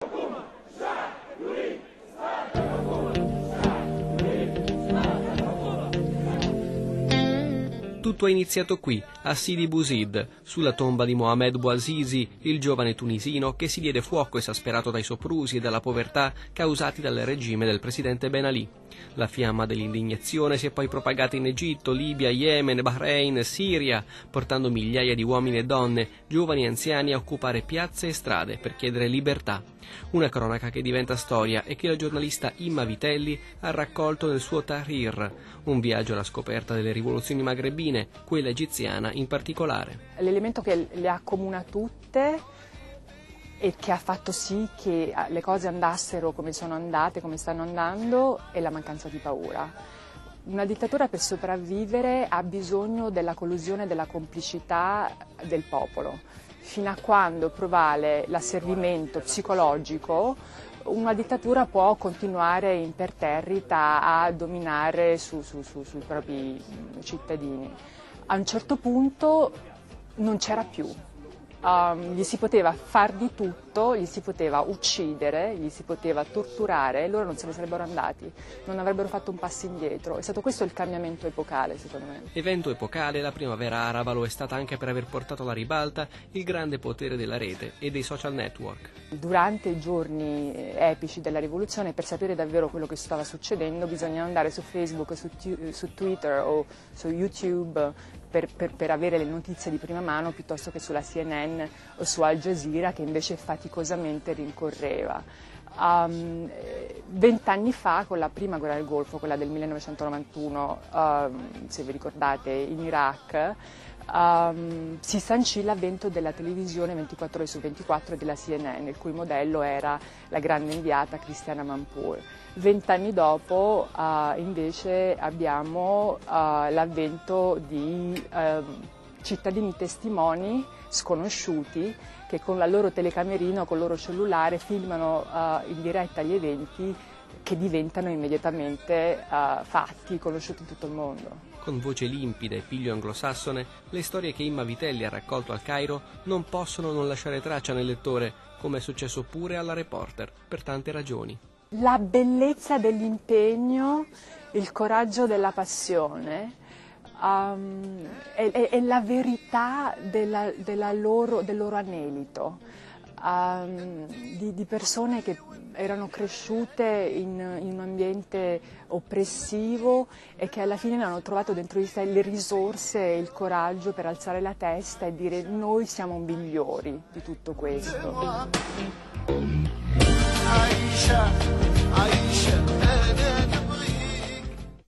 Boom! Tutto è iniziato qui, a Sidi Bouzid, sulla tomba di Mohamed Bouazizi, il giovane tunisino che si diede fuoco esasperato dai soprusi e dalla povertà causati dal regime del presidente Ben Ali. La fiamma dell'indignazione si è poi propagata in Egitto, Libia, Yemen, Bahrain, Siria, portando migliaia di uomini e donne, giovani e anziani a occupare piazze e strade per chiedere libertà. Una cronaca che diventa storia e che la giornalista Imma Vitelli ha raccolto nel suo Tahrir, un viaggio alla scoperta delle rivoluzioni magrebine, quella egiziana in particolare. L'elemento che le accomuna tutte e che ha fatto sì che le cose andassero come sono andate, come stanno andando, è la mancanza di paura. Una dittatura per sopravvivere ha bisogno della collusione della complicità del popolo. Fino a quando provale l'asservimento psicologico, una dittatura può continuare imperterrita a dominare su, su, su, sui propri cittadini. A un certo punto non c'era più, um, gli si poteva far di tutto, gli si poteva uccidere, gli si poteva torturare e loro non se ne sarebbero andati, non avrebbero fatto un passo indietro. È stato questo il cambiamento epocale, secondo me. Evento epocale, la primavera araba lo è stata anche per aver portato alla ribalta il grande potere della rete e dei social network. Durante i giorni epici della rivoluzione, per sapere davvero quello che stava succedendo, bisognava andare su Facebook, su, su Twitter o su YouTube per, per, per, avere le notizie di prima mano piuttosto che sulla CNN o su Al Jazeera che invece faticosamente rincorreva. Um, vent'anni fa, con la prima guerra del Golfo, quella del 1991, um, se vi ricordate, in Iraq, um, si sancì l'avvento della televisione 24 ore su 24 e della CNN, il cui modello era la grande inviata Cristiana Manpour. Vent'anni dopo uh, invece abbiamo uh, l'avvento di uh, cittadini testimoni sconosciuti che con la loro telecamerina o con il loro cellulare filmano in diretta gli eventi che diventano immediatamente fatti conosciuti in tutto il mondo. Con voce limpida e piglio anglosassone, le storie che Imma Vitelli ha raccolto al Cairo non possono non lasciare traccia nel lettore, come è successo pure alla reporter, per tante ragioni. La bellezza dell'impegno, il coraggio della passione um, e, e, la verità della, della loro, del loro anelito um, di, di, persone che erano cresciute in, in, un ambiente oppressivo e che alla fine hanno trovato dentro di sé le risorse e il coraggio per alzare la testa e dire noi siamo migliori di tutto questo.